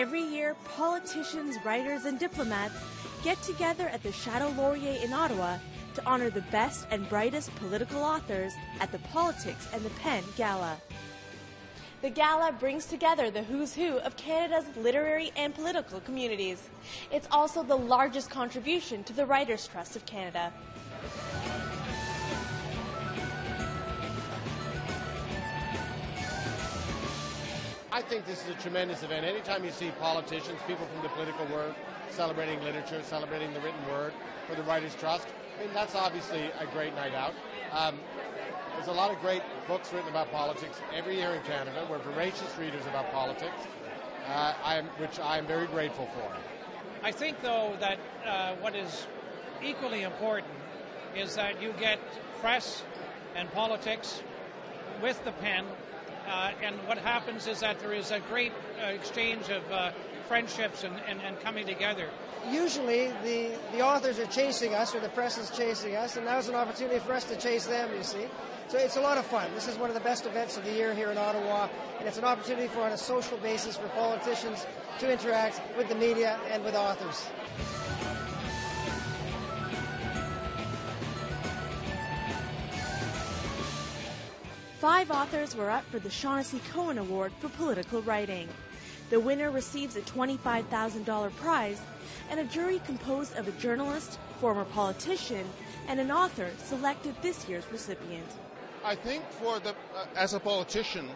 Every year, politicians, writers, and diplomats get together at the Chateau Laurier in Ottawa to honor the best and brightest political authors at the Politics and the Pen Gala. The gala brings together the who's who of Canada's literary and political communities. It's also the largest contribution to the Writers' Trust of Canada. I think this is a tremendous event. Anytime you see politicians, people from the political world, celebrating literature, celebrating the written word for the Writers' Trust, I mean, that's obviously a great night out. Um, there's a lot of great books written about politics every year in Canada. We're voracious readers about politics, uh, I'm, which I'm very grateful for. I think, though, that uh, what is equally important is that you get press and politics with the pen uh, and what happens is that there is a great uh, exchange of uh, friendships and, and, and, coming together. Usually, the, the authors are chasing us, or the press is chasing us, and now's an opportunity for us to chase them, you see. So it's a lot of fun. This is one of the best events of the year here in Ottawa, and it's an opportunity for, on a social basis, for politicians to interact with the media and with authors. Five authors were up for the Shaughnessy Cohen Award for Political Writing. The winner receives a $25,000 prize, and a jury composed of a journalist, former politician, and an author selected this year's recipient. I think for the uh, as a politician,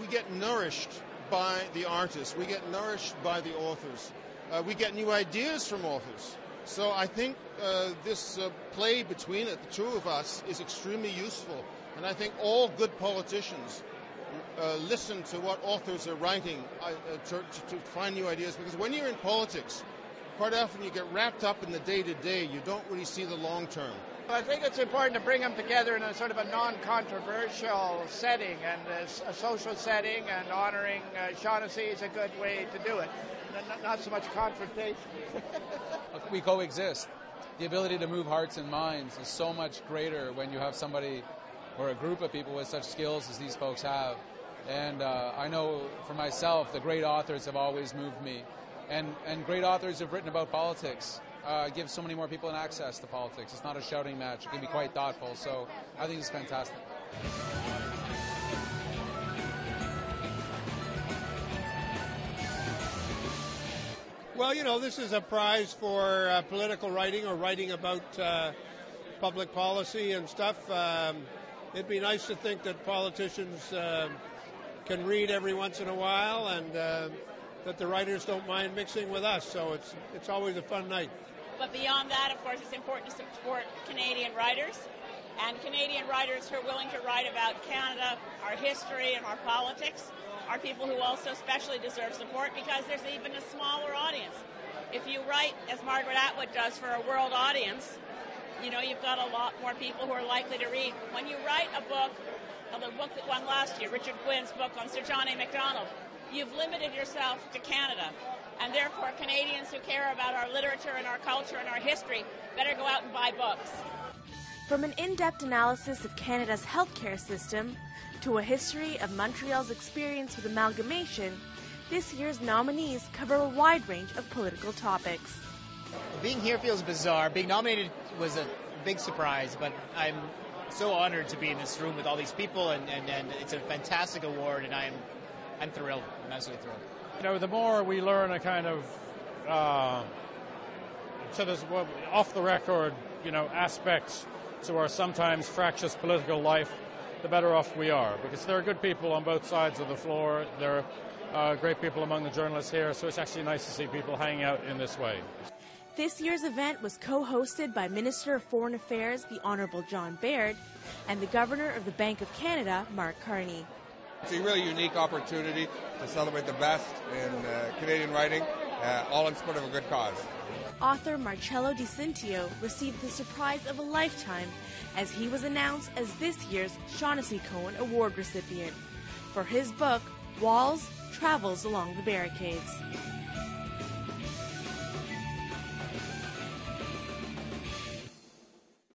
we get nourished by the artists, we get nourished by the authors, uh, we get new ideas from authors. So I think uh, this uh, play between it, the two of us, is extremely useful. And I think all good politicians uh, listen to what authors are writing uh, to, to, find new ideas because when you're in politics, quite often you get wrapped up in the day to day. You don't really see the long term. I think it's important to bring them together in a sort of a non-controversial setting and a, a social setting, and honoring uh, Shaughnessy is a good way to do it. Not, not so much confrontation. we coexist. The ability to move hearts and minds is so much greater when you have somebody or a group of people with such skills as these folks have. And uh, I know for myself, the great authors have always moved me. And, and great authors have written about politics. Uh, give so many more people an access to politics. It's not a shouting match. It can be quite thoughtful. So I think it's fantastic. Well, you know, this is a prize for uh, political writing or writing about uh, public policy and stuff. Um, it'd be nice to think that politicians uh, can read every once in a while and uh, that the writers don't mind mixing with us. So it's, it's always a fun night. But beyond that, of course, it's important to support Canadian writers and Canadian writers who are willing to write about Canada, our history, and our politics are people who also especially deserve support because there's even a smaller audience. If you write, as Margaret Atwood does, for a world audience, you know, you've got a lot more people who are likely to read. When you write a book, the book that won last year, Richard Gwyn's book on Sir John A. Macdonald, you've limited yourself to Canada. And therefore, Canadians who care about our literature and our culture and our history better go out and buy books. From an in depth analysis of Canada's healthcare system to a history of Montreal's experience with amalgamation, this year's nominees cover a wide range of political topics. Being here feels bizarre. Being nominated was a big surprise, but I'm so honored to be in this room with all these people, and, and, and it's a fantastic award, and I'm I'm thrilled. I'm absolutely thrilled. You know, the more we learn a kind of uh, so there's off the record, you know, aspects to our sometimes fractious political life, the better off we are because there are good people on both sides of the floor. There are uh, great people among the journalists here, so it's actually nice to see people hanging out in this way. This year's event was co hosted by Minister of Foreign Affairs, the Honourable John Baird, and the Governor of the Bank of Canada, Mark Carney. It's a really unique opportunity to celebrate the best in uh, Canadian writing, uh, all in support of a good cause. Author Marcello Di Cintio received the surprise of a lifetime as he was announced as this year's Shaughnessy Cohen Award recipient for his book, Walls Travels Along the Barricades.